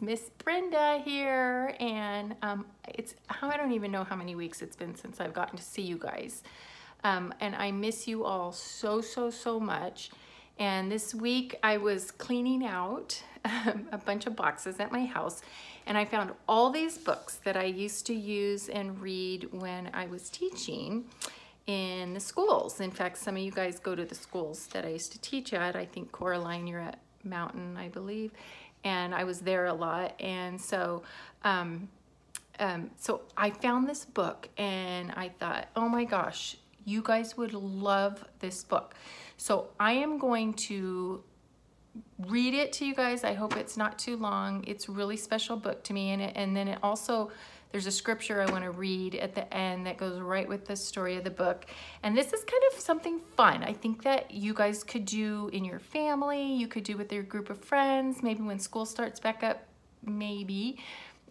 Miss Brenda here and um, it's how I don't even know how many weeks it's been since I've gotten to see you guys um, and I miss you all so so so much and this week I was cleaning out a bunch of boxes at my house and I found all these books that I used to use and read when I was teaching in the schools. In fact, some of you guys go to the schools that I used to teach at. I think Coraline, you're at Mountain, I believe. And I was there a lot. And so, um, um, so I found this book and I thought, oh my gosh, you guys would love this book. So I am going to read it to you guys. I hope it's not too long. It's really special book to me. And, it, and then it also, there's a scripture I want to read at the end that goes right with the story of the book. And this is kind of something fun. I think that you guys could do in your family. You could do with your group of friends. Maybe when school starts back up, maybe.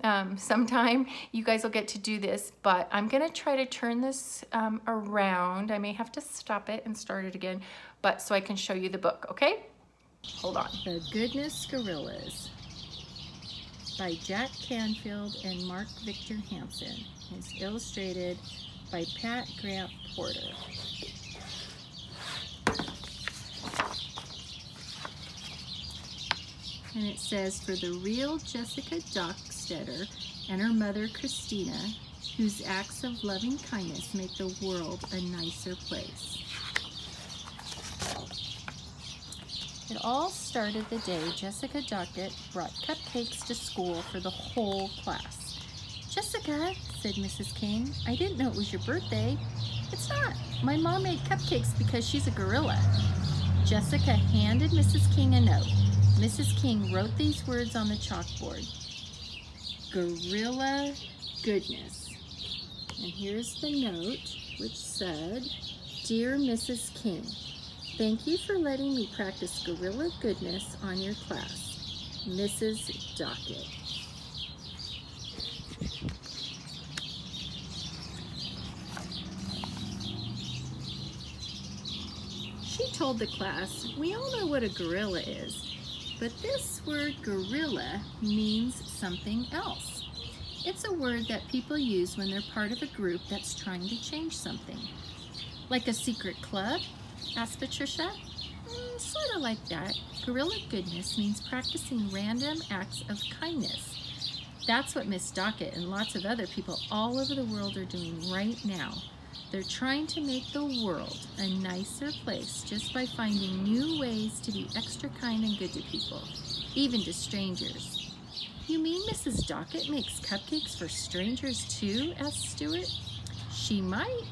Um, sometime you guys will get to do this, but I'm gonna try to turn this um, around. I may have to stop it and start it again, but so I can show you the book, okay? Hold on. The Goodness Gorillas by Jack Canfield and Mark Victor Hansen. It's illustrated by Pat Grant Porter. And it says, for the real Jessica Dockstetter and her mother Christina, whose acts of loving kindness make the world a nicer place. It all started the day Jessica Dockett brought cupcakes to school for the whole class. Jessica, said Mrs. King, I didn't know it was your birthday. It's not. My mom made cupcakes because she's a gorilla. Jessica handed Mrs. King a note. Mrs. King wrote these words on the chalkboard. Gorilla goodness. And here's the note, which said, Dear Mrs. King, Thank you for letting me practice gorilla goodness on your class. Mrs. Dockett. She told the class, we all know what a gorilla is, but this word gorilla means something else. It's a word that people use when they're part of a group that's trying to change something. Like a secret club asked Patricia. Mm, sort of like that. Gorilla goodness means practicing random acts of kindness. That's what Miss Dockett and lots of other people all over the world are doing right now. They're trying to make the world a nicer place just by finding new ways to be extra kind and good to people, even to strangers. You mean Mrs. Dockett makes cupcakes for strangers too? asked Stuart. She might,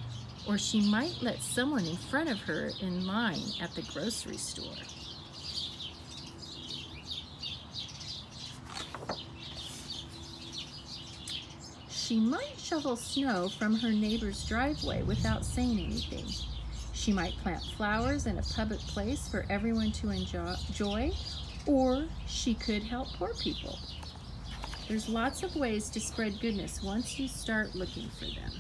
or she might let someone in front of her in line at the grocery store. She might shovel snow from her neighbor's driveway without saying anything. She might plant flowers in a public place for everyone to enjoy, or she could help poor people. There's lots of ways to spread goodness once you start looking for them.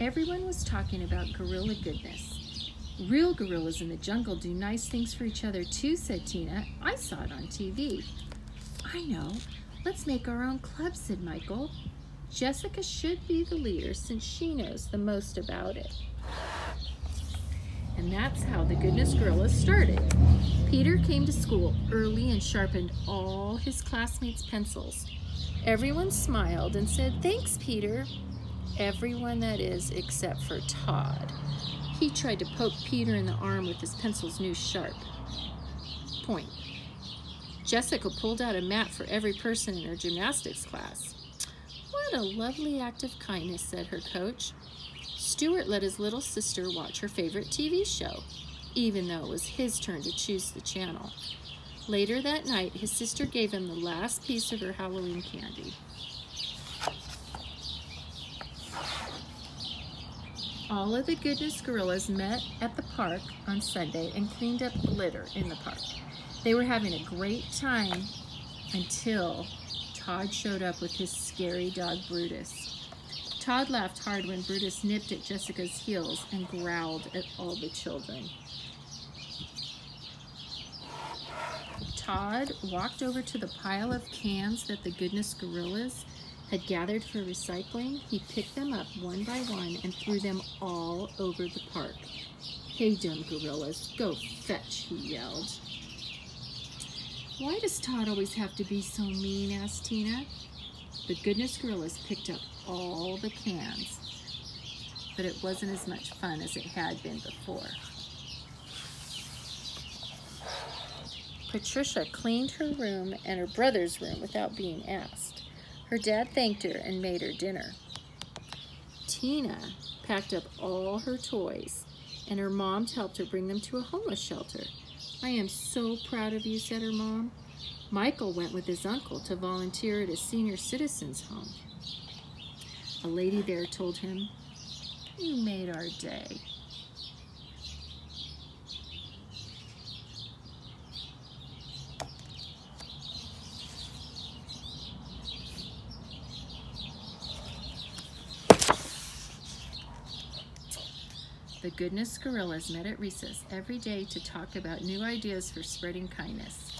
Everyone was talking about gorilla goodness. Real gorillas in the jungle do nice things for each other too, said Tina. I saw it on TV. I know. Let's make our own club, said Michael. Jessica should be the leader since she knows the most about it. And that's how the Goodness Gorillas started. Peter came to school early and sharpened all his classmates' pencils. Everyone smiled and said, thanks, Peter everyone that is except for Todd. He tried to poke Peter in the arm with his pencil's new sharp point. Jessica pulled out a mat for every person in her gymnastics class. What a lovely act of kindness, said her coach. Stuart let his little sister watch her favorite TV show, even though it was his turn to choose the channel. Later that night, his sister gave him the last piece of her Halloween candy. All of the Goodness Gorillas met at the park on Sunday and cleaned up the litter in the park. They were having a great time until Todd showed up with his scary dog Brutus. Todd laughed hard when Brutus nipped at Jessica's heels and growled at all the children. Todd walked over to the pile of cans that the Goodness Gorillas had gathered for recycling. He picked them up one by one and threw them all over the park. Hey, dumb gorillas, go fetch, he yelled. Why does Todd always have to be so mean? asked Tina. The Goodness Gorillas picked up all the cans, but it wasn't as much fun as it had been before. Patricia cleaned her room and her brother's room without being asked. Her dad thanked her and made her dinner. Tina packed up all her toys and her mom helped her bring them to a homeless shelter. I am so proud of you, said her mom. Michael went with his uncle to volunteer at a senior citizens home. A lady there told him, You made our day. The Goodness Gorillas met at recess every day to talk about new ideas for spreading kindness.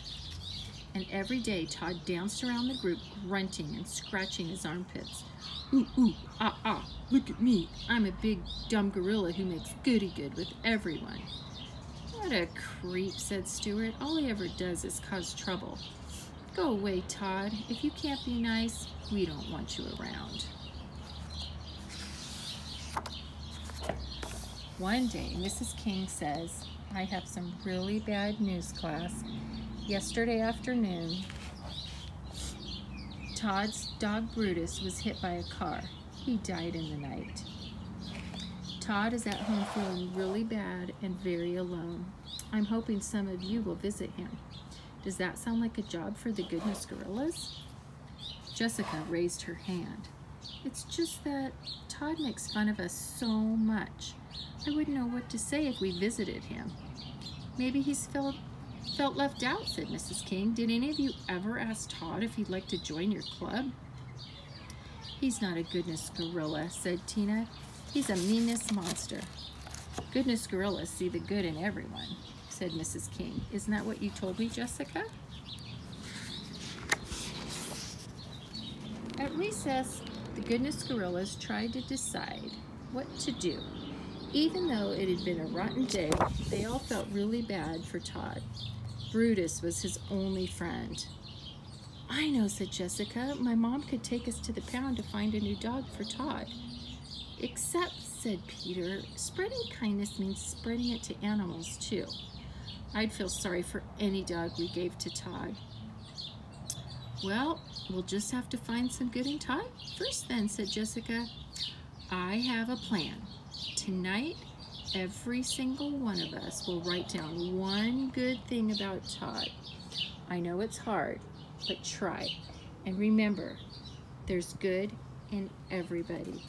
And every day Todd danced around the group, grunting and scratching his armpits. Ooh, ooh, ah, ah, look at me. I'm a big, dumb gorilla who makes goody good with everyone. What a creep, said Stuart. All he ever does is cause trouble. Go away, Todd. If you can't be nice, we don't want you around. One day, Mrs. King says, I have some really bad news, class. Yesterday afternoon, Todd's dog Brutus was hit by a car. He died in the night. Todd is at home feeling really bad and very alone. I'm hoping some of you will visit him. Does that sound like a job for the Goodness Gorillas? Jessica raised her hand. It's just that Todd makes fun of us so much. I wouldn't know what to say if we visited him. Maybe he's felt, felt left out, said Mrs. King. Did any of you ever ask Todd if he'd like to join your club? He's not a goodness gorilla, said Tina. He's a meanness monster. Goodness gorillas see the good in everyone, said Mrs. King. Isn't that what you told me, Jessica? At recess, the Goodness Gorillas tried to decide what to do. Even though it had been a rotten day, they all felt really bad for Todd. Brutus was his only friend. I know, said Jessica. My mom could take us to the pound to find a new dog for Todd. Except, said Peter, spreading kindness means spreading it to animals too. I'd feel sorry for any dog we gave to Todd. Well, we'll just have to find some good in Todd first then, said Jessica. I have a plan. Tonight, every single one of us will write down one good thing about Todd. I know it's hard, but try. And remember, there's good in everybody.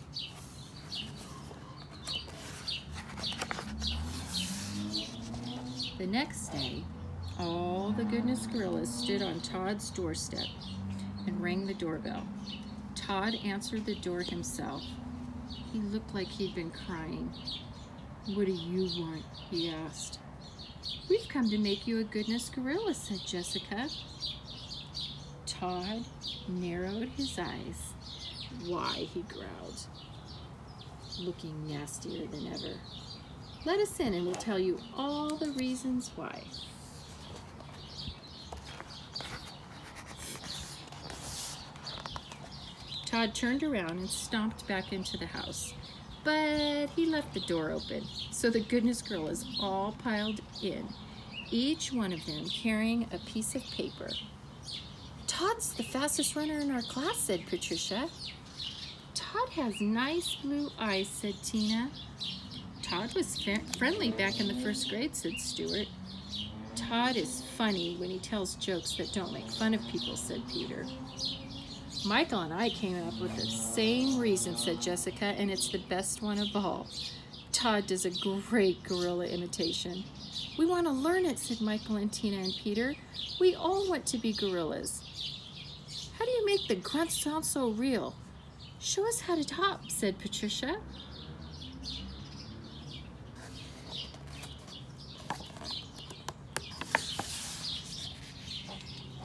The next day, all the Goodness Gorillas stood on Todd's doorstep and rang the doorbell. Todd answered the door himself. He looked like he'd been crying. What do you want? he asked. We've come to make you a Goodness Gorilla, said Jessica. Todd narrowed his eyes. Why, he growled, looking nastier than ever. Let us in and we'll tell you all the reasons why. Todd turned around and stomped back into the house. But he left the door open, so the goodness gorillas all piled in, each one of them carrying a piece of paper. Todd's the fastest runner in our class, said Patricia. Todd has nice blue eyes, said Tina. Todd was friendly back in the first grade, said Stuart. Todd is funny when he tells jokes that don't make fun of people, said Peter. Michael and I came up with the same reason, said Jessica, and it's the best one of all. Todd does a great gorilla imitation. We want to learn it, said Michael and Tina and Peter. We all want to be gorillas. How do you make the grunts sound so real? Show us how to hop, said Patricia.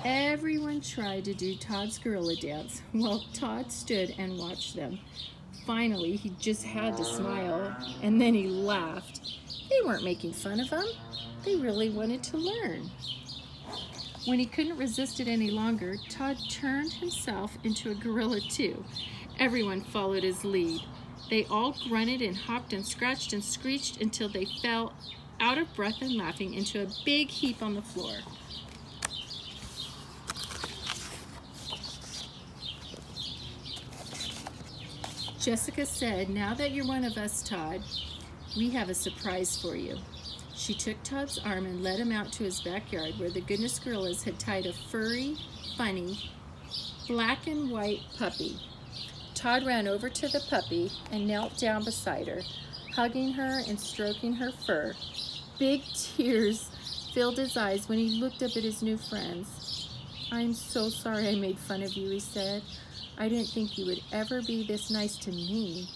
Everyone tried to do Todd's gorilla dance while Todd stood and watched them. Finally, he just had to smile and then he laughed. They weren't making fun of him. They really wanted to learn. When he couldn't resist it any longer, Todd turned himself into a gorilla too. Everyone followed his lead. They all grunted and hopped and scratched and screeched until they fell out of breath and laughing into a big heap on the floor. Jessica said, now that you're one of us, Todd, we have a surprise for you. She took Todd's arm and led him out to his backyard where the Goodness Gorillas had tied a furry, funny, black and white puppy. Todd ran over to the puppy and knelt down beside her, hugging her and stroking her fur. Big tears filled his eyes when he looked up at his new friends. I'm so sorry I made fun of you, he said. I didn't think you would ever be this nice to me.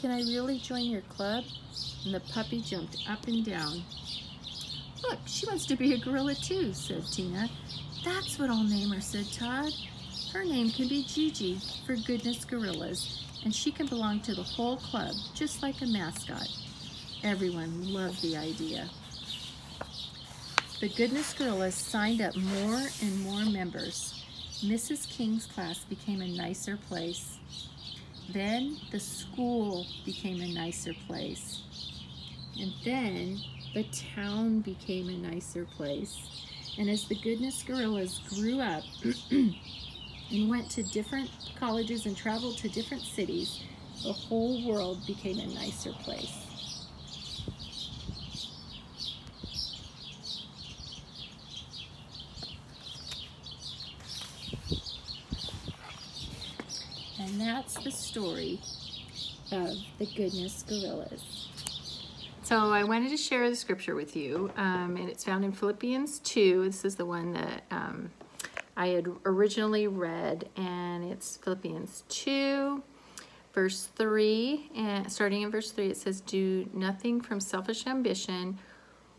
Can I really join your club? And the puppy jumped up and down. Look, she wants to be a gorilla too, said Tina. That's what I'll name her, said Todd. Her name can be Gigi for Goodness Gorillas, and she can belong to the whole club, just like a mascot. Everyone loved the idea. The Goodness Gorillas signed up more and more members. Mrs. King's class became a nicer place. Then the school became a nicer place. And then the town became a nicer place. And as the Goodness Gorillas grew up and went to different colleges and traveled to different cities, the whole world became a nicer place. And that's the story of the Goodness Gorillas. So I wanted to share the scripture with you, um, and it's found in Philippians 2. This is the one that um, I had originally read, and it's Philippians 2, verse 3. And starting in verse 3, it says, Do nothing from selfish ambition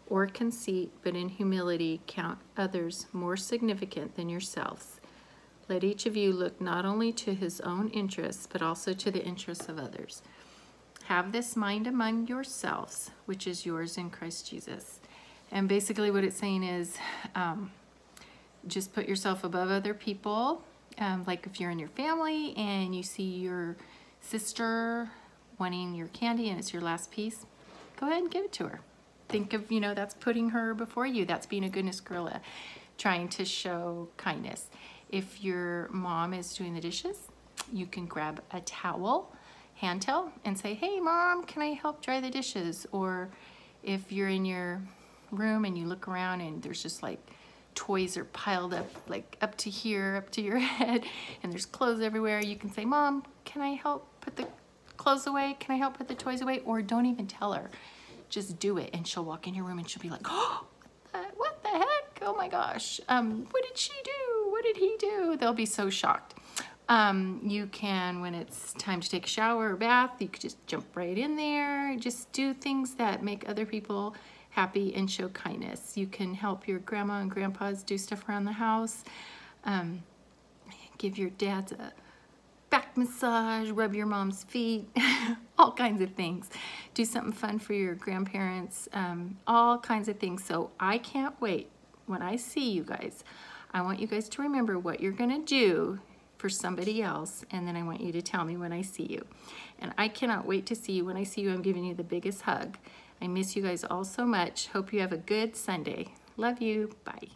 or conceit, but in humility count others more significant than yourselves. Let each of you look not only to his own interests, but also to the interests of others. Have this mind among yourselves, which is yours in Christ Jesus. And basically, what it's saying is um, just put yourself above other people. Um, like if you're in your family and you see your sister wanting your candy and it's your last piece, go ahead and give it to her. Think of, you know, that's putting her before you. That's being a goodness gorilla, trying to show kindness. If your mom is doing the dishes, you can grab a towel, hand towel, and say, hey mom, can I help dry the dishes? Or if you're in your room and you look around and there's just like toys are piled up like up to here, up to your head, and there's clothes everywhere, you can say, mom, can I help put the clothes away? Can I help put the toys away? Or don't even tell her. Just do it and she'll walk in your room and she'll be like, oh, what the heck? Oh my gosh. Um, what did she do? Did he do? They'll be so shocked. Um, you can, when it's time to take a shower or bath, you could just jump right in there. Just do things that make other people happy and show kindness. You can help your grandma and grandpas do stuff around the house. Um, give your dads a back massage, rub your mom's feet, all kinds of things. Do something fun for your grandparents, um, all kinds of things. So I can't wait when I see you guys. I want you guys to remember what you're gonna do for somebody else and then I want you to tell me when I see you. And I cannot wait to see you. When I see you, I'm giving you the biggest hug. I miss you guys all so much. Hope you have a good Sunday. Love you. Bye.